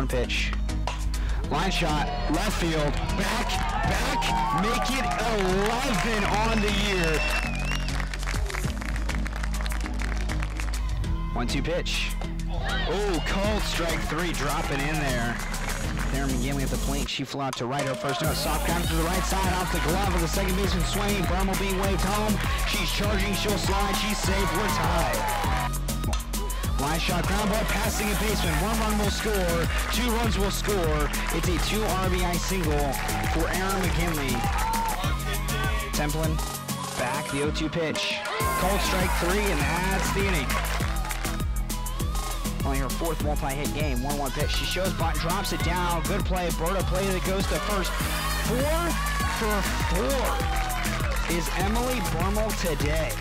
1 pitch. Line shot, left field, back, back, make it 11 on the year. 1-2 pitch. Oh, cold strike three, dropping in there. There McGinley at the plate. She flew out to right. Her first note. Soft ground to the right side. Off the glove of the second baseman swinging. Brummel being waved home. She's charging. She'll slide. She's safe. We're tied. Line shot, ground ball, passing a baseman. One run will score. Two runs will score. It's a two RBI single for Aaron McKinley. Templin back, the 0-2 pitch. Cold strike three, and that's the inning. Only her fourth multi-hit game. 1-1 pitch. She shows bunt, drops it down. Good play. Berta play that goes to first. Four for four is Emily Brummel today.